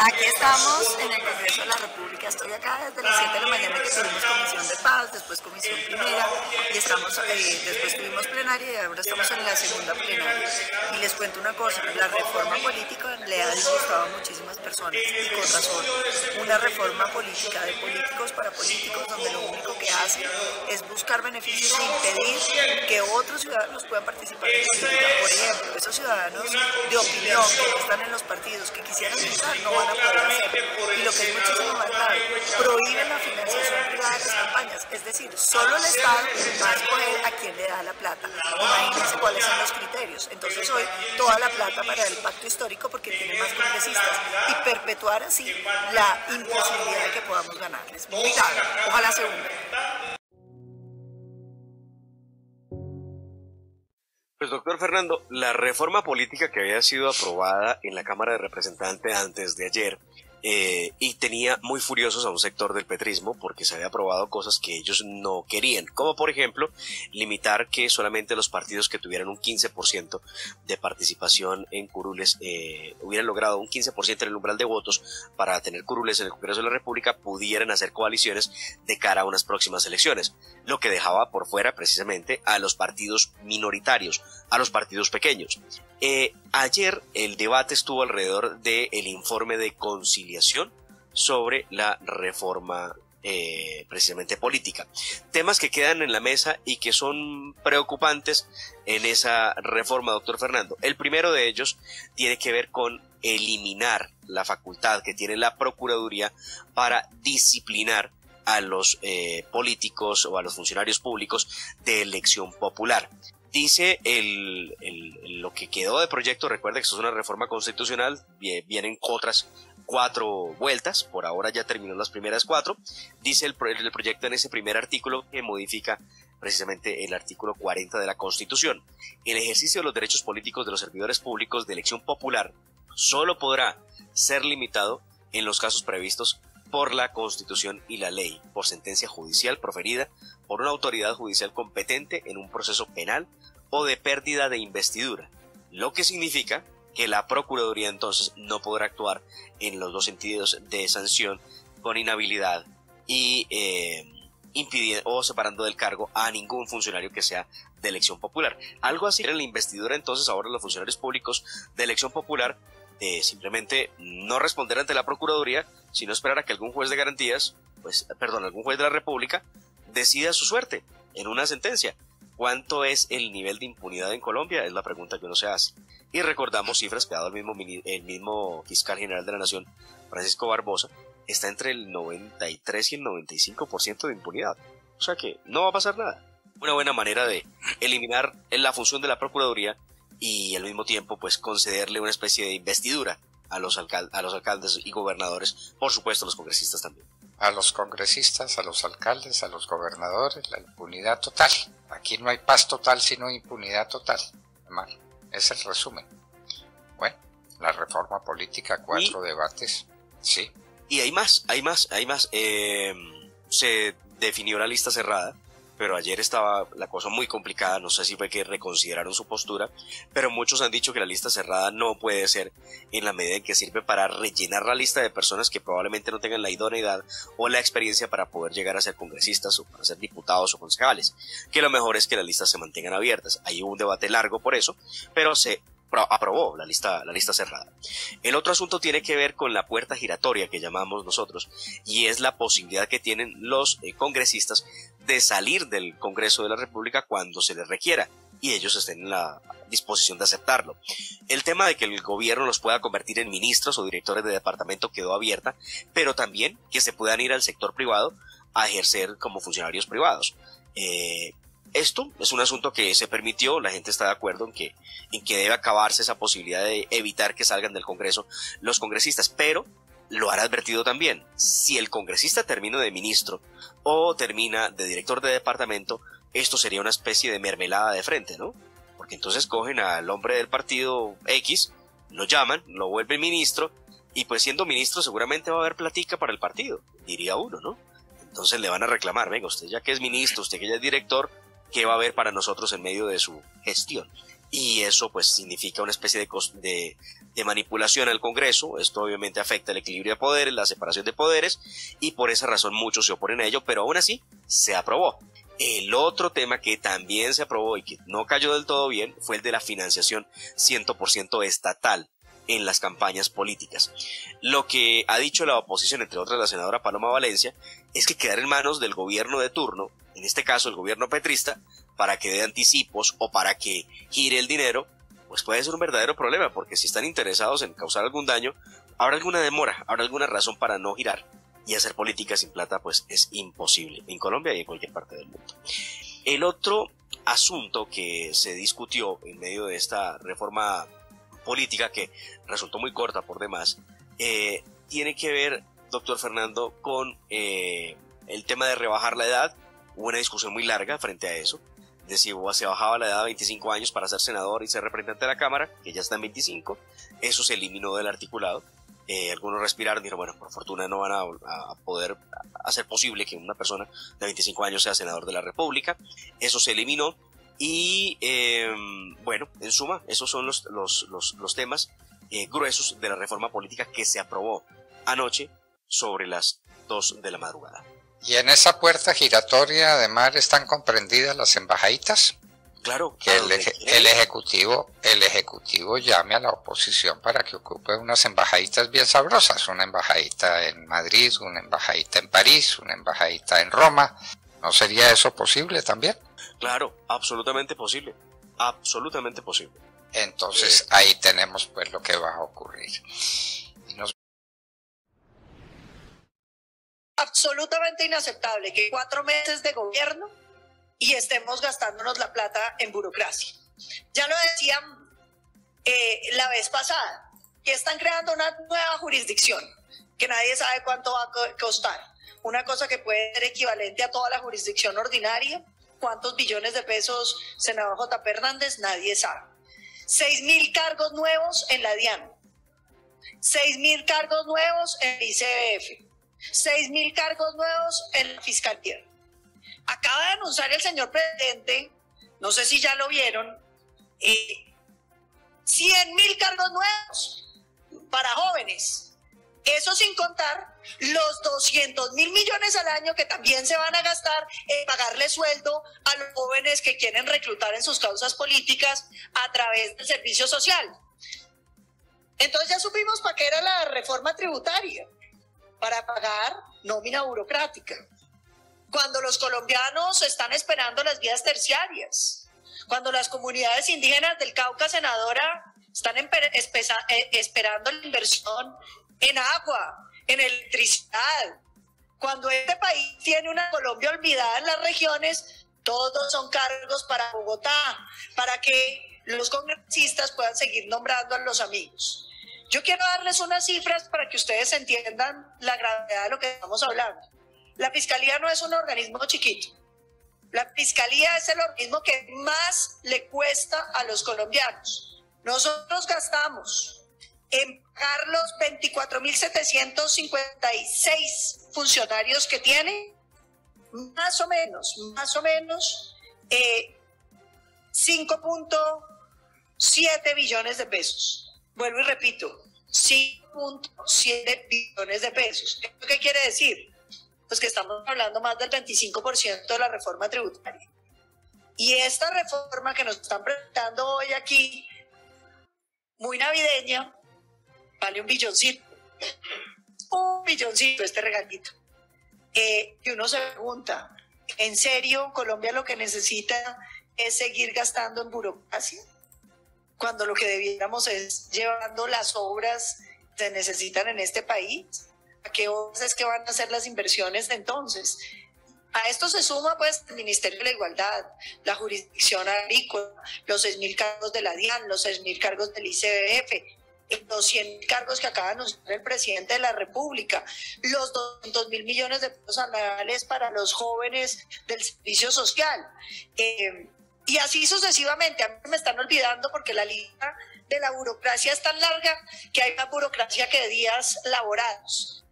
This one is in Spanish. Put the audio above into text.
Aquí estamos en el Congreso de la República. Estoy acá desde las 7 de la mañana que tuvimos comisión de paz, después comisión primera y estamos, eh, después tuvimos plenaria y ahora estamos en la segunda plenaria. Y les cuento una cosa, la reforma política le ha disgustado a muchísimas personas y con razón. Una reforma política de políticos para políticos donde lo único que hacen es buscar beneficios e impedir que otros ciudadanos puedan participar en política. Por ejemplo, esos ciudadanos de opinión que están en los partidos que quisieran entrar no van a poder hacerlo. Y lo que es muchísimo más grave, prohíben la financiación privada de las campañas. Es decir, solo el Estado va a escoger a quién le da la plata. Imagínense cuáles son los criterios. Entonces hoy toda la plata para el pacto histórico porque tiene más congresistas y perpetuar así la imposibilidad de que podamos ganarles. Muy grave. Ojalá se hunda. Pues doctor Fernando, la reforma política que había sido aprobada en la Cámara de Representantes antes de ayer eh, y tenía muy furiosos a un sector del petrismo porque se había aprobado cosas que ellos no querían, como por ejemplo limitar que solamente los partidos que tuvieran un 15% de participación en curules eh, hubieran logrado un 15% en el umbral de votos para tener curules en el Congreso de la República pudieran hacer coaliciones de cara a unas próximas elecciones, lo que dejaba por fuera precisamente a los partidos minoritarios, a los partidos pequeños. Eh, ayer el debate estuvo alrededor del informe de conciliación sobre la reforma eh, precisamente política. Temas que quedan en la mesa y que son preocupantes en esa reforma, doctor Fernando. El primero de ellos tiene que ver con eliminar la facultad que tiene la Procuraduría para disciplinar a los eh, políticos o a los funcionarios públicos de elección popular. Dice el, lo que quedó de proyecto, recuerda que esto es una reforma constitucional, vienen otras cuatro vueltas, por ahora ya terminó las primeras cuatro, dice el, el proyecto en ese primer artículo que modifica precisamente el artículo 40 de la Constitución. El ejercicio de los derechos políticos de los servidores públicos de elección popular solo podrá ser limitado en los casos previstos por la Constitución y la ley, por sentencia judicial proferida por una autoridad judicial competente en un proceso penal o de pérdida de investidura, lo que significa que la Procuraduría entonces no podrá actuar en los dos sentidos de sanción con inhabilidad y eh, impidiendo o separando del cargo a ningún funcionario que sea de elección popular. Algo así era la investidura entonces ahora los funcionarios públicos de elección popular de simplemente no responder ante la Procuraduría, sino esperar a que algún juez de garantías, pues, perdón, algún juez de la República decida su suerte en una sentencia. ¿Cuánto es el nivel de impunidad en Colombia? Es la pregunta que uno se hace. Y recordamos cifras que ha dado el mismo, el mismo fiscal general de la Nación, Francisco Barbosa, está entre el 93 y el 95% de impunidad. O sea que no va a pasar nada. Una buena manera de eliminar la función de la Procuraduría y al mismo tiempo pues concederle una especie de investidura a los, a los alcaldes y gobernadores, por supuesto los congresistas también a los congresistas, a los alcaldes, a los gobernadores, la impunidad total. Aquí no hay paz total, sino impunidad total. Es el resumen. Bueno, la reforma política, cuatro debates, sí. Y hay más, hay más, hay más. Eh, se definió la lista cerrada pero ayer estaba la cosa muy complicada, no sé si fue que reconsideraron su postura, pero muchos han dicho que la lista cerrada no puede ser en la medida en que sirve para rellenar la lista de personas que probablemente no tengan la idoneidad o la experiencia para poder llegar a ser congresistas o para ser diputados o concejales, que lo mejor es que las listas se mantengan abiertas. Hay un debate largo por eso, pero se aprobó la lista, la lista cerrada. El otro asunto tiene que ver con la puerta giratoria que llamamos nosotros y es la posibilidad que tienen los eh, congresistas de salir del Congreso de la República cuando se les requiera y ellos estén en la disposición de aceptarlo. El tema de que el gobierno los pueda convertir en ministros o directores de departamento quedó abierta, pero también que se puedan ir al sector privado a ejercer como funcionarios privados. Eh, esto es un asunto que se permitió, la gente está de acuerdo en que, en que debe acabarse esa posibilidad de evitar que salgan del Congreso los congresistas, pero lo han advertido también. Si el congresista termina de ministro o termina de director de departamento, esto sería una especie de mermelada de frente, ¿no? Porque entonces cogen al hombre del partido X, lo llaman, lo vuelven ministro, y pues siendo ministro seguramente va a haber platica para el partido, diría uno, ¿no? Entonces le van a reclamar, venga, usted ya que es ministro, usted que ya es director, qué va a haber para nosotros en medio de su gestión. y eso pues significa una especie de, de, de manipulación al Congreso. Esto obviamente afecta el equilibrio de poderes, la separación de poderes y por esa razón muchos se oponen a ello, pero aún así se aprobó. El otro tema que también se aprobó y que no cayó del todo bien fue el de la financiación 100% estatal en las campañas políticas. Lo que ha dicho la oposición, entre otras la senadora Paloma Valencia, es que quedar en manos del gobierno de turno, en este caso el gobierno petrista, para que dé anticipos o para que gire el dinero, pues puede ser un verdadero problema, porque si están interesados en causar algún daño, habrá alguna demora, habrá alguna razón para no girar y hacer política sin plata, pues es imposible en Colombia y en cualquier parte del mundo. El otro asunto que se discutió en medio de esta reforma política que resultó muy corta por demás, eh, tiene que ver, doctor Fernando, con eh, el tema de rebajar la edad. Hubo una discusión muy larga frente a eso, de si se bajaba la edad a 25 años para ser senador y ser representante de la Cámara, que ya está en 25. Eso se eliminó del articulado. Eh, algunos respiraron y dijeron, bueno, por fortuna no van a, poder hacer posible que una persona de 25 años sea senador de la República. Eso se eliminó. Y eh, bueno, en suma, esos son los, los, los, temas eh, gruesos de la reforma política que se aprobó anoche sobre las 2 de la madrugada. ¿Y en esa puerta giratoria además están comprendidas las embajaditas? Claro. Que el, el, ejecutivo, el ejecutivo llame a la oposición para que ocupe unas embajaditas bien sabrosas, una embajadita en Madrid, una embajadita en París, una embajadita en Roma. ¿No sería eso posible también? Claro, absolutamente posible. Absolutamente posible. Entonces ahí tenemos pues lo que va a ocurrir. Absolutamente inaceptable que cuatro meses de gobierno y estemos gastándonos la plata en burocracia. Ya lo decían eh, la vez pasada, que están creando una nueva jurisdicción que nadie sabe cuánto va a costar. Una cosa que puede ser equivalente a toda la jurisdicción ordinaria cuántos billones de pesos, senador J. Hernández, nadie sabe. Seis mil cargos nuevos en la DIAN. Seis mil cargos nuevos en el ICBF. Seis mil cargos nuevos en la Fiscalía. Acaba de anunciar el señor presidente, no sé si ya lo vieron, eh, 100 mil cargos nuevos para jóvenes eso sin contar los 200 mil millones al año que también se van a gastar en pagarle sueldo a los jóvenes que quieren reclutar en sus causas políticas a través del servicio social. Entonces ya supimos para qué era la reforma tributaria, para pagar nómina burocrática. Cuando los colombianos están esperando las vías terciarias, cuando las comunidades indígenas del Cauca, senadora, están eh, esperando la inversión en agua, en electricidad. Cuando este país tiene una Colombia olvidada en las regiones, todos son cargos para Bogotá, para que los congresistas puedan seguir nombrando a los amigos. Yo quiero darles unas cifras para que ustedes entiendan la gravedad de lo que estamos hablando. La Fiscalía no es un organismo chiquito. La Fiscalía es el organismo que más le cuesta a los colombianos. Nosotros gastamos en pagar los 24.756 funcionarios que tiene, más o menos, más o menos, 5.7 eh, billones de pesos. Vuelvo y repito, 5.7 billones de pesos. ¿Esto qué quiere decir? Pues que estamos hablando más del 25% de la reforma tributaria. Y esta reforma que nos están presentando hoy aquí, muy navideña, vale un billoncito. Un billoncito este regalito. Eh, y uno se pregunta, ¿en serio Colombia lo que necesita es seguir gastando en burocracia? Cuando lo que debiéramos es llevando las obras que se necesitan en este país. ¿A qué obras es que van a hacer las inversiones entonces? A esto se suma pues el Ministerio de la Igualdad, la jurisdicción agrícola, los 6.000 cargos de la DIAN, los 6.000 cargos del ICBF, los 100 cargos que acaba de anunciar el presidente de la República, los 200 mil millones de pesos anuales para los jóvenes del servicio social. Eh, y así sucesivamente. A mí me están olvidando porque la lista de la burocracia es tan larga que hay más burocracia que días laborados.